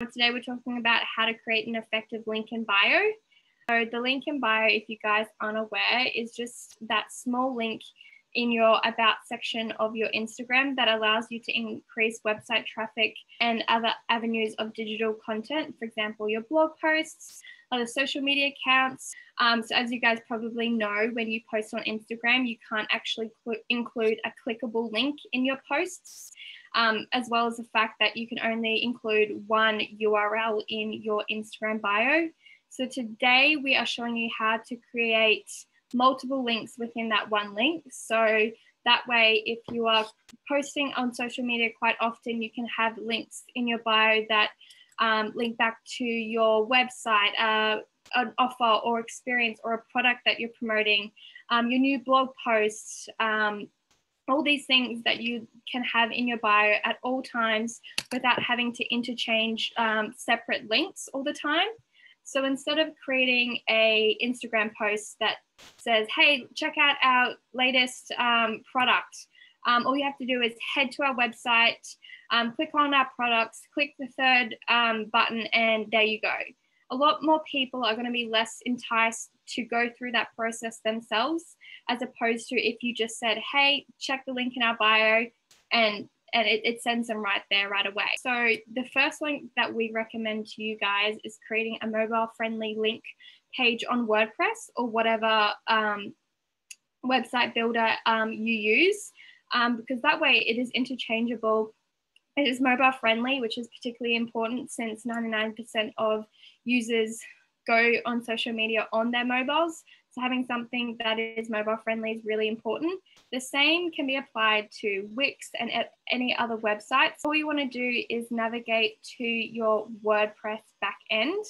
Today we're talking about how to create an effective link in bio. So the link in bio, if you guys aren't aware, is just that small link in your about section of your Instagram that allows you to increase website traffic and other avenues of digital content. For example, your blog posts, other social media accounts. Um, so as you guys probably know, when you post on Instagram, you can't actually cl- include a clickable link in your posts. Um, as well as the fact that you can only include one URL in your Instagram bio. So today we are showing you how to create multiple links within that one link. So that way, if you are posting on social media quite often, you can have links in your bio that um, link back to your website, uh, an offer or experience or a product that you're promoting, um, your new blog posts, um, all these things that you can have in your bio at all times without having to interchange um, separate links all the time. So instead of creating a Instagram post that says, "Hey, check out our latest um, product," um, all you have to do is head to our website, um, click on our products, click the third um, button, and there you go. A lot more people are going to be less enticed to go through that process themselves, as opposed to if you just said, "Hey, check the link in our bio," and and it, it sends them right there right away. So the first link that we recommend to you guys is creating a mobile friendly link page on WordPress or whatever um, website builder um, you use, um, because that way it is interchangeable. It is mobile friendly, which is particularly important since 99% of users go on social media on their mobiles. So having something that is mobile friendly is really important. The same can be applied to Wix and any other websites. All you want to do is navigate to your WordPress backend.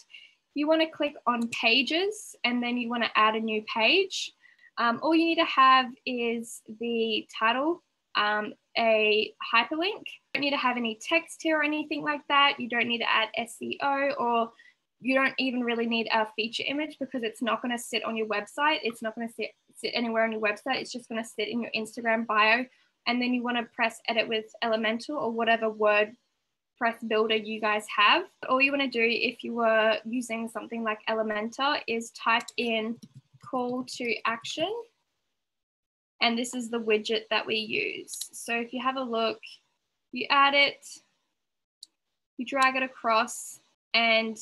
You want to click on pages and then you want to add a new page. Um, all you need to have is the title, um, a hyperlink. You don't need to have any text here or anything like that. You don't need to add SEO or you don't even really need a feature image because it's not going to sit on your website. It's not going to sit, sit anywhere on your website. It's just going to sit in your Instagram bio. And then you want to press edit with Elementor or whatever WordPress builder you guys have. All you want to do if you were using something like Elementor is type in call to action. And this is the widget that we use. So if you have a look, you add it, you drag it across, and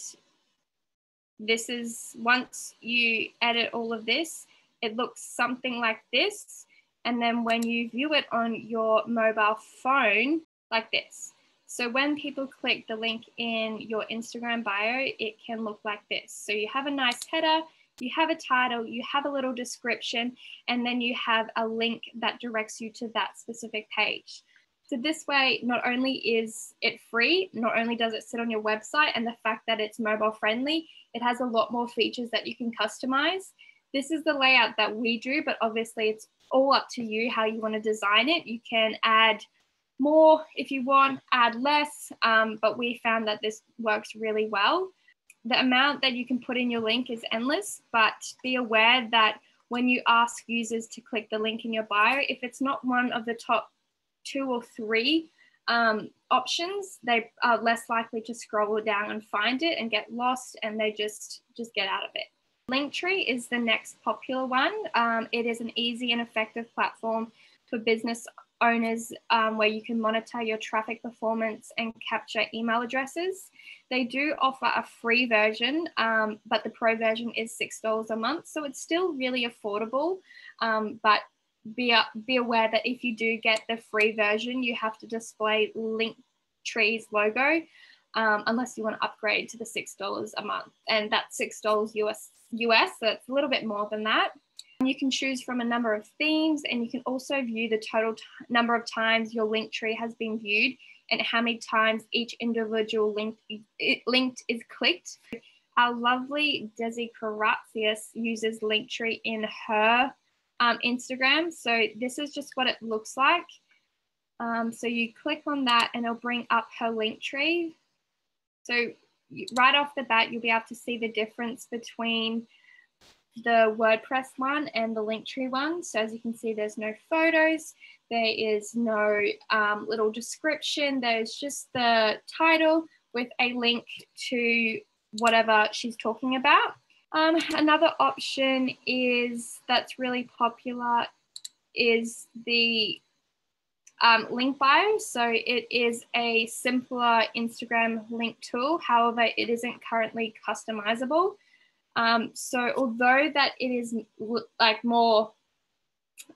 this is once you edit all of this, it looks something like this. And then when you view it on your mobile phone, like this. So when people click the link in your Instagram bio, it can look like this. So you have a nice header, you have a title, you have a little description, and then you have a link that directs you to that specific page. So this way, not only is it free, not only does it sit on your website and the fact that it's mobile friendly, it has a lot more features that you can customize. This is the layout that we do, but obviously it's all up to you how you want to design it. You can add more if you want, add less, um, but we found that this works really well. The amount that you can put in your link is endless, but be aware that when you ask users to click the link in your bio, if it's not one of the top two or three um, options, they are less likely to scroll down and find it and get lost, and they just just get out of it. Linktree is the next popular one. Um, it is an easy and effective platform for business owners um, where you can monitor your traffic performance and capture email addresses. They do offer a free version, um, but the pro version is $6 a month. So it's still really affordable, um, but be, be aware that if you do get the free version, you have to display Linktree's logo um, unless you want to upgrade to the $6 a month. And that's $6 US, US, so it's a little bit more than that. You can choose from a number of themes and you can also view the total number of times your Linktree has been viewed and how many times each individual link linked is clicked. Our lovely Desi Karatius uses Linktree in her um, Instagram. So this is just what it looks like. Um, so you click on that and it'll bring up her Linktree. So right off the bat, you'll be able to see the difference between the WordPress one and the Linktree one. So as you can see, there's no photos, there is no um, little description, there's just the title with a link to whatever she's talking about. Um, another option is that's really popular is the um, link bio. So it is a simpler Instagram link tool. However, it isn't currently customizable. Um, so although that it is like more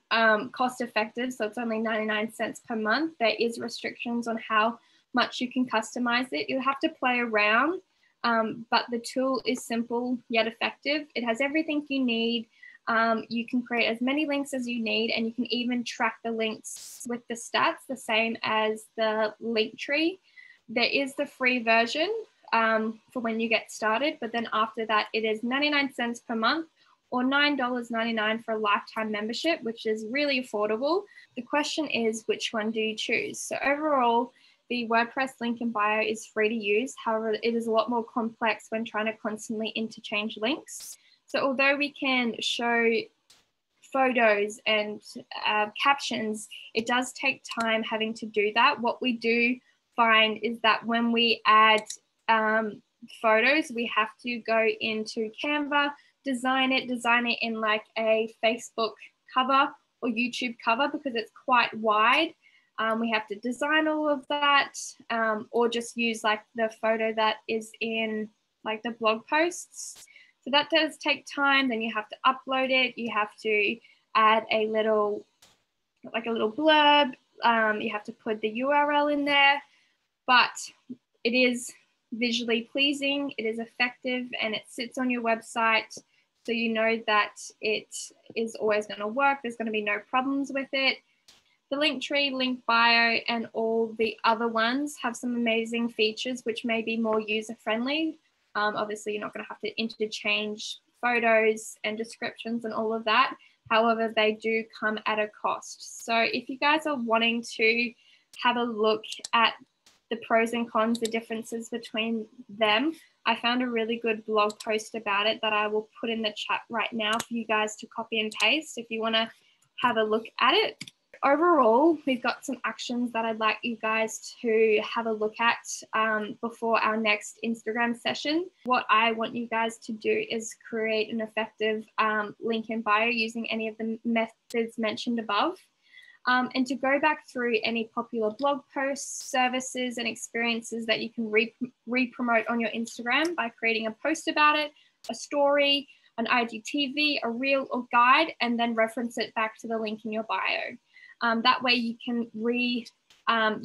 um, cost effective, so it's only 99 cents per month, there is restrictions on how much you can customize it. You'll have to play around, um, but the tool is simple yet effective. It has everything you need. Um, you can create as many links as you need, and you can even track the links with the stats, the same as the Linktree. There is the free version um, for when you get started, but then after that, it is 99 cents per month or $9.99 for a lifetime membership, which is really affordable. The question is, which one do you choose? So, overall, the WordPress link in bio is free to use. However, it is a lot more complex when trying to constantly interchange links. So although we can show photos and uh, captions, it does take time having to do that. What we do find is that when we add um, photos, we have to go into Canva, design it, design it in like a Facebook cover or YouTube cover because it's quite wide. Um, we have to design all of that um, or just use like the photo that is in like the blog posts. So that does take time. Then you have to upload it. You have to add a little, like a little blurb. Um, you have to put the URL in there, but it is visually pleasing, it is effective, and it sits on your website. So you know that it is always going to work. There's going to be no problems with it. The Linktree, link bio, and all the other ones have some amazing features which may be more user friendly. Um, obviously, you're not going to have to interchange photos and descriptions and all of that. However, they do come at a cost. So if you guys are wanting to have a look at the pros and cons, the differences between them, I found a really good blog post about it that I will put in the chat right now for you guys to copy and paste if you want to have a look at it overall, we've got some actions that I'd like you guys to have a look at um, before our next Instagram session. What I want you guys to do is create an effective um, link in bio using any of the methods mentioned above. Um, and to go back through any popular blog posts, services, and experiences that you can re promote on your Instagram by creating a post about it, a story, an IGTV, a reel or guide, and then reference it back to the link in your bio. Um, that way you can re um,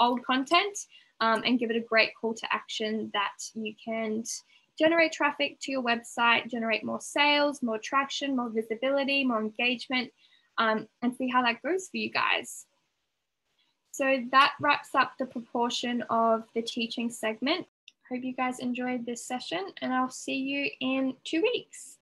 old content um, and give it a great call to action that you can generate traffic to your website, generate more sales, more traction, more visibility, more engagement, um, and see how that goes for you guys. So that wraps up the proportion of the teaching segment. Hope you guys enjoyed this session and I'll see you in two weeks.